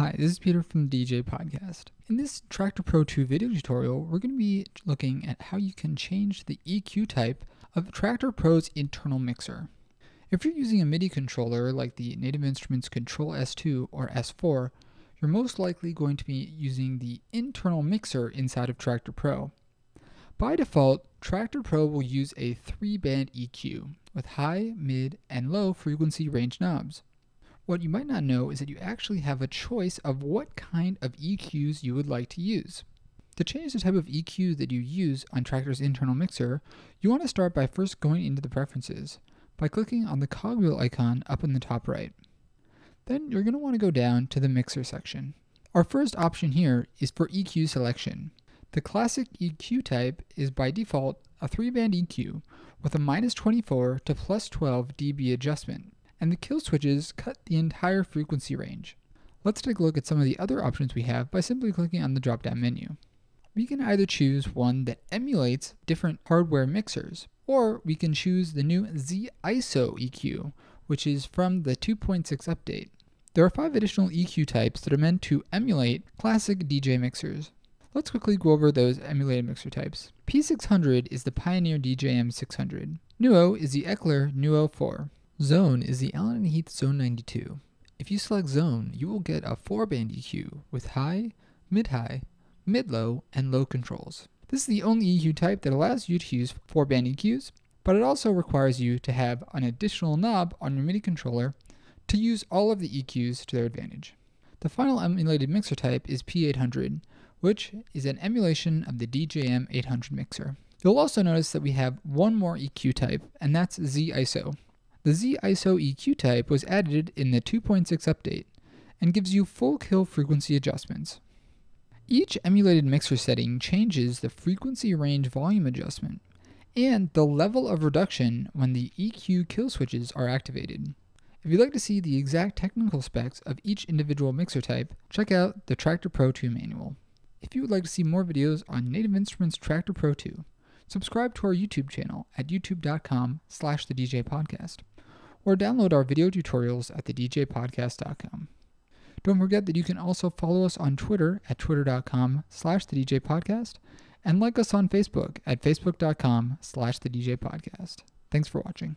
Hi, this is Peter from DJ Podcast. In this Traktor Pro 2 video tutorial, we're going to be looking at how you can change the EQ type of Traktor Pro's internal mixer. If you're using a MIDI controller like the Native Instruments Control S2 or S4, you're most likely going to be using the internal mixer inside of Traktor Pro. By default, Traktor Pro will use a three band EQ with high, mid, and low frequency range knobs. What you might not know is that you actually have a choice of what kind of EQs you would like to use. To change the type of EQ that you use on Traktor's internal mixer, you want to start by first going into the preferences by clicking on the cogwheel icon up in the top right. Then you're going to want to go down to the mixer section. Our first option here is for EQ selection. The classic EQ type is by default a 3-band EQ with a minus 24 to plus 12 dB adjustment and the kill switches cut the entire frequency range. Let's take a look at some of the other options we have by simply clicking on the drop down menu. We can either choose one that emulates different hardware mixers, or we can choose the new Z-ISO EQ, which is from the 2.6 update. There are five additional EQ types that are meant to emulate classic DJ mixers. Let's quickly go over those emulated mixer types. P600 is the Pioneer DJM 600. Nuo is the Ecler Nuo 4. Xone is the Allen & Heath Xone 92. If you select Xone, you will get a 4-band EQ with high, mid-high, mid-low, and low controls. This is the only EQ type that allows you to use 4-band EQs, but it also requires you to have an additional knob on your MIDI controller to use all of the EQs to their advantage. The final emulated mixer type is P800, which is an emulation of the DJM 800 mixer. You'll also notice that we have one more EQ type, and that's Z-ISO. The Z-ISO EQ type was added in the 2.6 update and gives you full kill frequency adjustments. Each emulated mixer setting changes the frequency range volume adjustment and the level of reduction when the EQ kill switches are activated. If you'd like to see the exact technical specs of each individual mixer type, check out the Traktor Pro 2 manual. If you would like to see more videos on Native Instruments Traktor Pro 2, subscribe to our YouTube channel at youtube.com slash the DJ podcast or download our video tutorials at thedjpodcast.com. Don't forget that you can also follow us on Twitter at twitter.com slash the DJ podcast and like us on Facebook at facebook.com slash the DJ podcast. Thanks for watching.